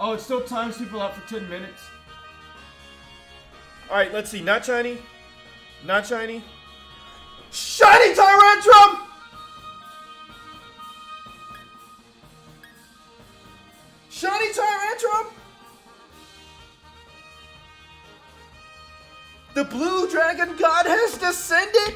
Oh, it still times people out for 10 minutes. Alright, let's see. Not shiny. Not shiny. Shiny Tyrantrum! Shiny Tyrantrum! The blue dragon god has descended!